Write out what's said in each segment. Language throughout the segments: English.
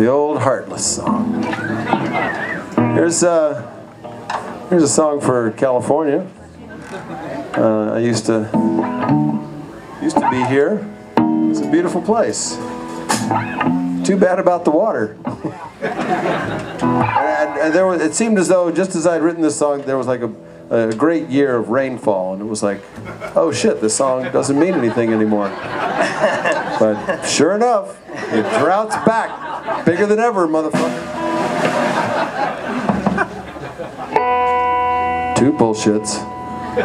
The old Heartless song. Here's, uh, here's a song for California. Uh, I used to used to be here. It's a beautiful place. Too bad about the water. and, and there was, it seemed as though just as I'd written this song, there was like a, a great year of rainfall, and it was like, oh shit, this song doesn't mean anything anymore. but sure enough, the drought's back, bigger than ever, motherfucker. Two bullshits,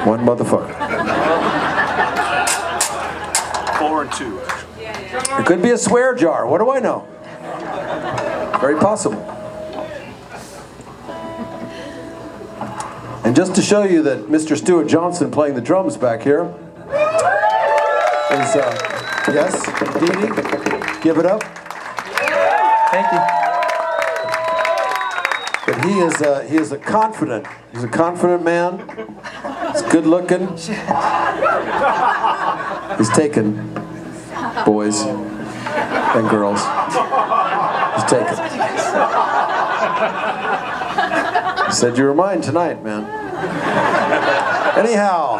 one motherfucker. Four and two. It could be a swear jar. What do I know? Very possible. And just to show you that Mr. Stuart Johnson playing the drums back here is, uh, yes, Dee Dee, give it up. Thank you. But he is, uh, he is a confident, he's a confident man. He's good looking. He's taken boys and girls. He's taken. He said you were mine tonight, man. Anyhow,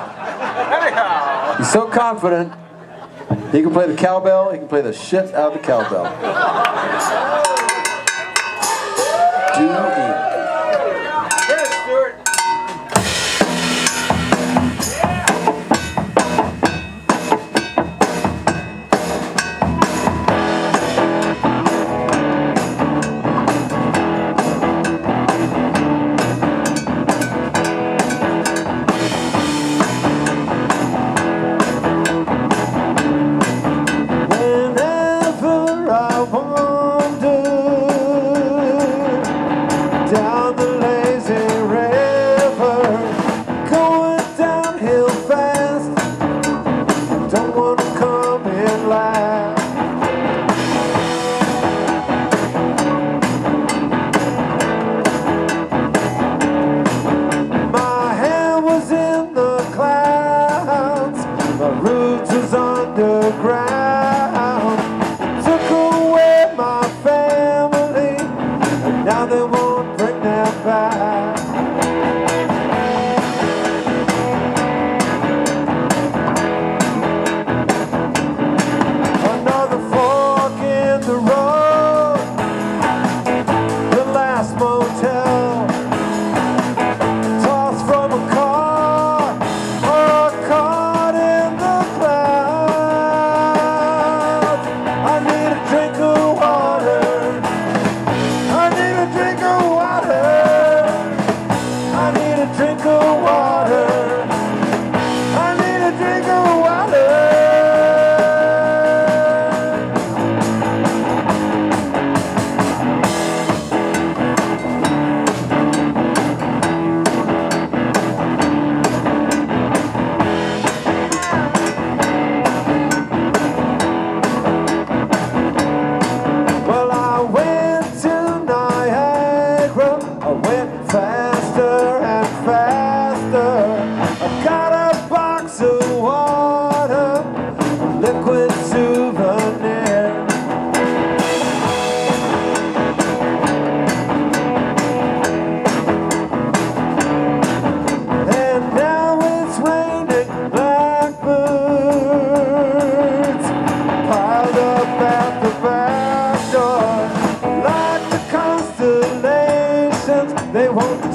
Anyhow. he's so confident. He can play the cowbell. He can play the shit out of the cowbell. Do.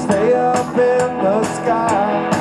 stay up in the sky.